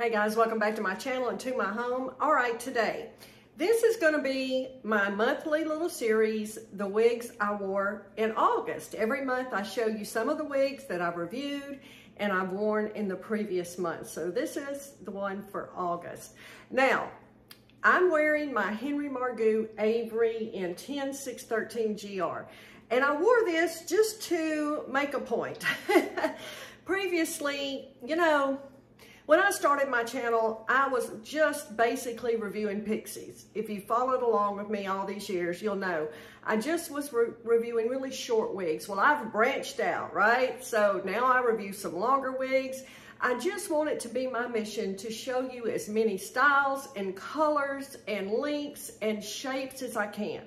Hey guys, welcome back to my channel and to my home. All right, today, this is gonna be my monthly little series, the wigs I wore in August. Every month I show you some of the wigs that I've reviewed and I've worn in the previous month. So this is the one for August. Now, I'm wearing my Henry Margu Avery in 10613 GR. And I wore this just to make a point. Previously, you know, when I started my channel, I was just basically reviewing pixies. If you followed along with me all these years, you'll know. I just was re reviewing really short wigs. Well, I've branched out, right? So now I review some longer wigs. I just want it to be my mission to show you as many styles and colors and lengths and shapes as I can.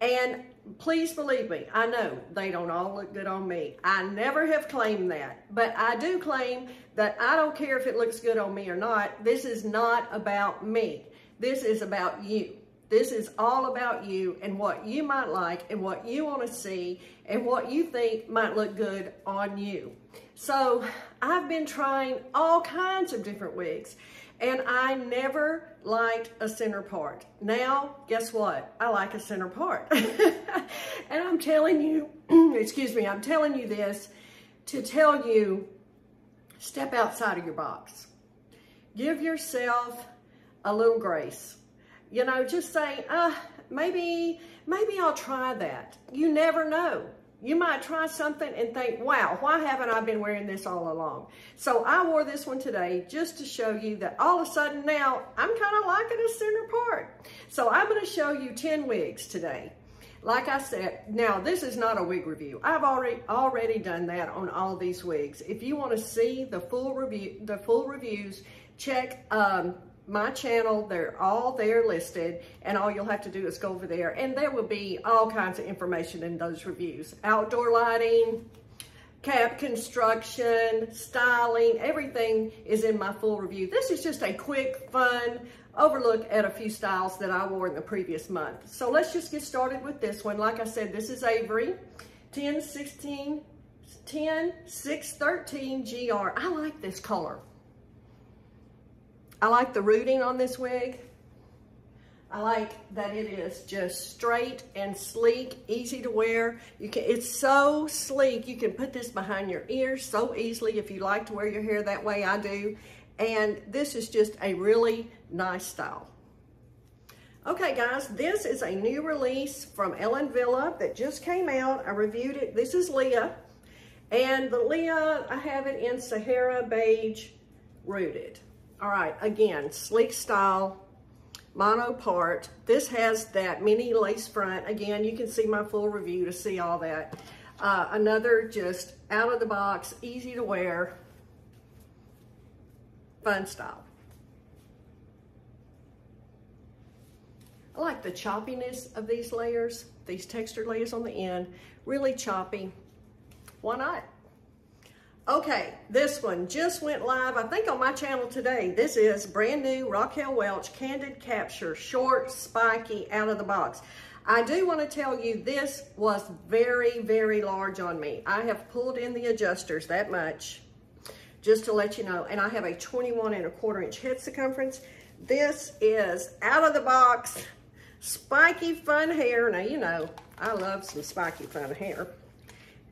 And please believe me, I know they don't all look good on me. I never have claimed that, but I do claim that I don't care if it looks good on me or not. This is not about me. This is about you. This is all about you and what you might like and what you want to see and what you think might look good on you. So I've been trying all kinds of different wigs and I never liked a center part. Now, guess what? I like a center part. and I'm telling you, excuse me, I'm telling you this to tell you, step outside of your box. Give yourself a little grace. You know, just say, uh, maybe, maybe I'll try that. You never know. You might try something and think, wow, why haven't I been wearing this all along? So I wore this one today just to show you that all of a sudden now I'm kind of liking a center part. So I'm going to show you 10 wigs today. Like I said, now this is not a wig review. I've already already done that on all these wigs. If you want to see the full review, the full reviews, check um, my channel. They're all there listed and all you'll have to do is go over there and there will be all kinds of information in those reviews. Outdoor lighting, cap construction, styling, everything is in my full review. This is just a quick, fun overlook at a few styles that I wore in the previous month. So let's just get started with this one. Like I said, this is Avery 1016 10 613 GR. I like this color. I like the rooting on this wig. I like that it is just straight and sleek, easy to wear. You can, It's so sleek. You can put this behind your ears so easily if you like to wear your hair that way, I do. And this is just a really nice style. Okay, guys, this is a new release from Ellen Wille that just came out. I reviewed it. This is Lia. And the Lia, I have it in Sahara Beige Rooted. All right, again, sleek style, mono part. This has that mini lace front. Again, you can see my full review to see all that. Uh, another just out of the box, easy to wear, fun style. I like the choppiness of these layers, these textured layers on the end, really choppy. Why not? Okay, this one just went live, I think on my channel today. This is brand new Raquel Welch Candid Capture, short, spiky, out of the box. I do want to tell you this was very, very large on me. I have pulled in the adjusters that much, just to let you know. And I have a 21 and a quarter inch head circumference. This is out of the box, spiky fun hair. Now, you know, I love some spiky fun hair.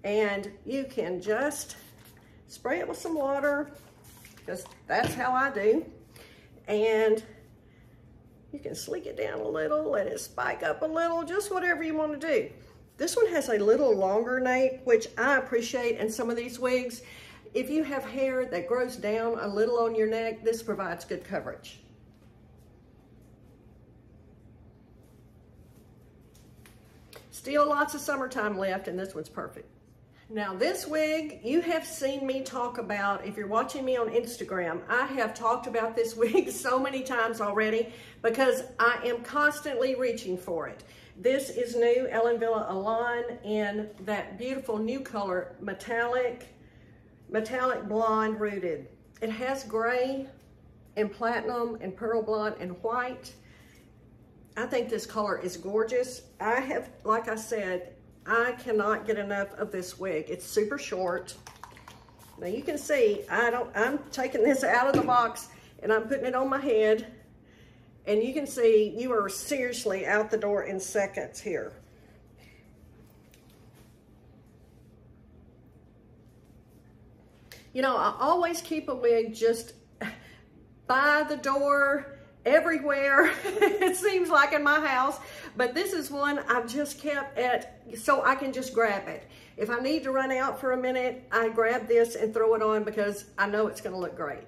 And you can just spray it with some water because that's how I do. And you can sleek it down a little, let it spike up a little, just whatever you want to do. This one has a little longer nape, which I appreciate in some of these wigs. If you have hair that grows down a little on your neck, this provides good coverage. Still lots of summertime left, and this one's perfect. Now this wig, you have seen me talk about, if you're watching me on Instagram, I have talked about this wig so many times already because I am constantly reaching for it. This is new Ellen Wille Elan in that beautiful new color, metallic, metallic blonde rooted. It has gray and platinum and pearl blonde and white. I think this color is gorgeous. I have, like I said, I cannot get enough of this wig. It's super short. Now you can see, I don't, I'm taking this out of the box and I'm putting it on my head. And you can see you are seriously out the door in seconds here. You know, I always keep a wig just by the door, everywhere, it seems like in my house. But this is one I've just kept at, so I can just grab it. If I need to run out for a minute, I grab this and throw it on because I know it's gonna look great.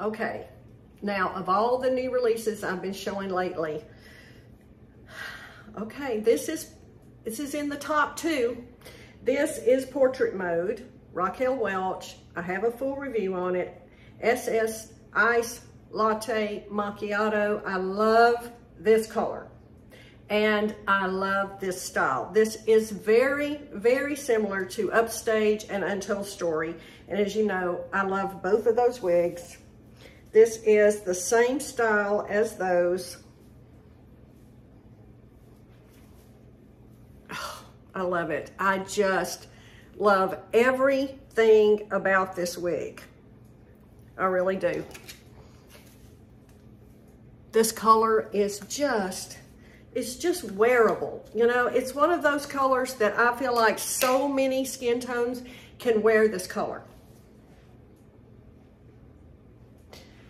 Okay, now of all the new releases I've been showing lately, okay, this is, this is in the top two. This is portrait mode, Raquel Welch. I have a full review on it. SS Ice Latte Macchiato. I love this color and I love this style. This is very, very similar to Upstage and Untold Story. And as you know, I love both of those wigs. This is the same style as those. Oh, I love it. I just love everything about this wig. I really do. This color is just it's just wearable. You know, it's one of those colors that I feel like so many skin tones can wear this color.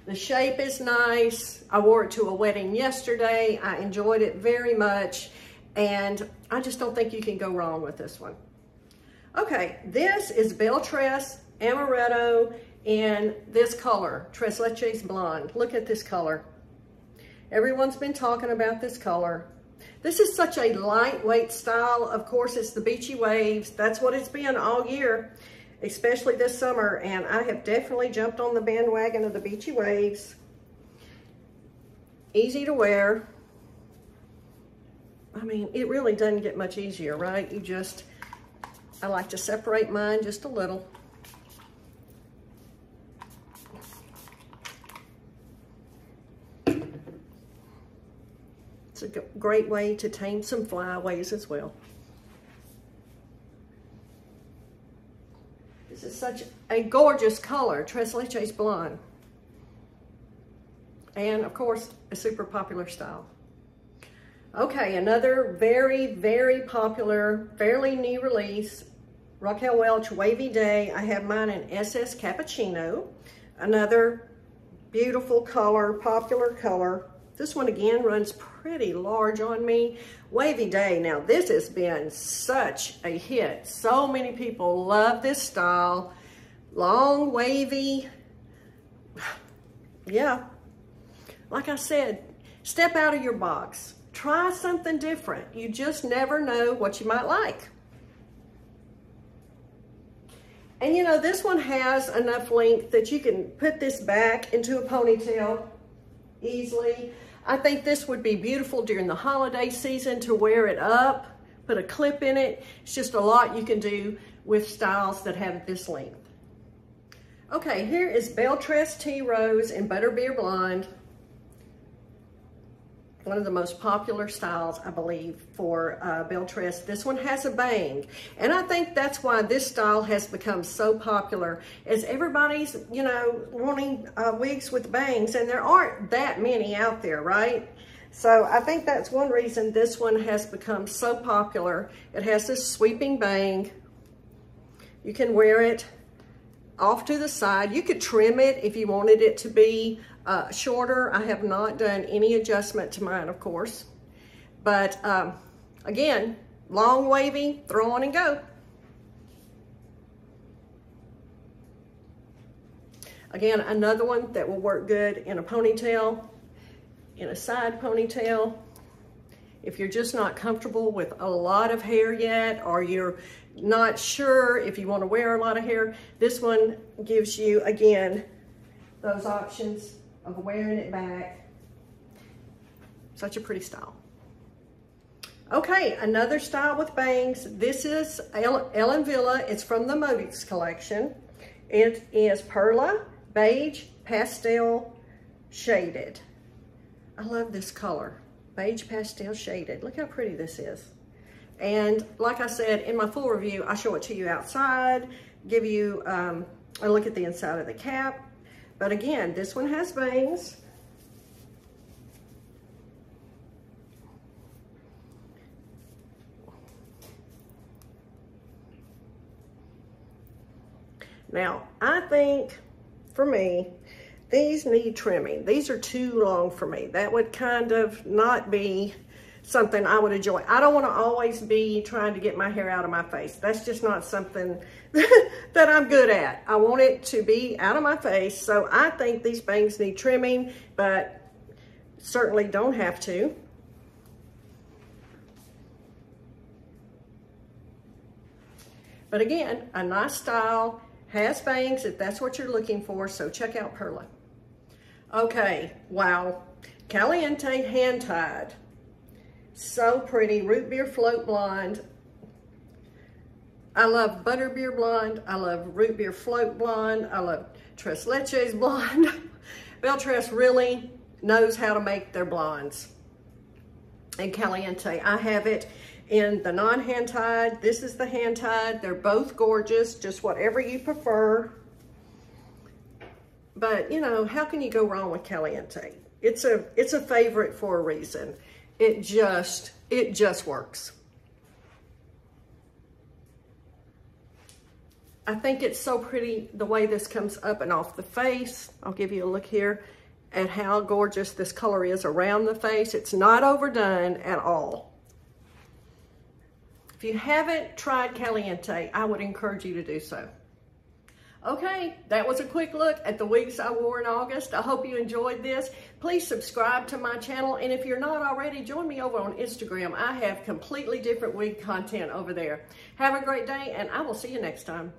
The shape is nice. I wore it to a wedding yesterday. I enjoyed it very much. And I just don't think you can go wrong with this one. Okay, this is Belle Tress Amaretto in this color, Tres Leches Blonde. Look at this color. Everyone's been talking about this color. This is such a lightweight style. Of course, it's the beachy waves. That's what it's been all year, especially this summer. And I have definitely jumped on the bandwagon of the beachy waves. Easy to wear. I mean, it really doesn't get much easier, right? You just, I like to separate mine just a little. A great way to tame some flyaways as well. This is such a gorgeous color, Tres Leches Blonde. And of course, a super popular style. Okay, another very, very popular, fairly new release, Raquel Welch Wavy Day. I have mine in SS Cappuccino. Another beautiful color, popular color. This one again runs pretty large on me. Wavy Day. Now this has been such a hit. So many people love this style. Long, wavy. Yeah. Like I said, step out of your box. Try something different. You just never know what you might like. And you know, this one has enough length that you can put this back into a ponytail easily. I think this would be beautiful during the holiday season to wear it up, put a clip in it. It's just a lot you can do with styles that have this length. Okay, here is Belle Tress Tea Rose in Butterbeer Blonde one of the most popular styles, I believe, for uh, Belle Tress. This one has a bang. And I think that's why this style has become so popular, is everybody's, you know, wanting uh, wigs with bangs, and there aren't that many out there, right? So I think that's one reason this one has become so popular. It has this sweeping bang. You can wear it off to the side. You could trim it if you wanted it to be uh, shorter. I have not done any adjustment to mine, of course. But um, again, long wavy, throw on and go. Again, another one that will work good in a ponytail, in a side ponytail. If you're just not comfortable with a lot of hair yet, or you're not sure if you want to wear a lot of hair, this one gives you, again, those options of wearing it back. Such a pretty style. Okay, another style with bangs. This is Ellen Wille. It's from the Modixx collection. It is Perla Beige Pastel Shaded. I love this color. Beige Pastel Shaded. Look how pretty this is. And like I said, in my full review, I show it to you outside, give you um, a look at the inside of the cap, But again, this one has bangs. Now, I think for me, these need trimming. These are too long for me. That would kind of not be something I would enjoy. I don't want to always be trying to get my hair out of my face. That's just not something that I'm good at. I want it to be out of my face. So I think these bangs need trimming, but certainly don't have to. But again, a nice style, has bangs if that's what you're looking for, so check out Perla. Okay, wow. Caliente hand tied. So pretty, root beer float blonde. I love butterbeer blonde. I love root beer float blonde. I love Tres Leches blonde. Belle Tress really knows how to make their blondes. And Caliente, I have it in the non-hand tied. This is the hand tied. They're both gorgeous, just whatever you prefer. But, you know, how can you go wrong with Caliente? It's a, it's a favorite for a reason. It just, it just works. I think it's so pretty the way this comes up and off the face. I'll give you a look here at how gorgeous this color is around the face. It's not overdone at all. If you haven't tried Caliente, I would encourage you to do so. Okay, that was a quick look at the wigs I wore in August. I hope you enjoyed this. Please subscribe to my channel, and if you're not already, join me over on Instagram. I have completely different wig content over there. Have a great day, and I will see you next time.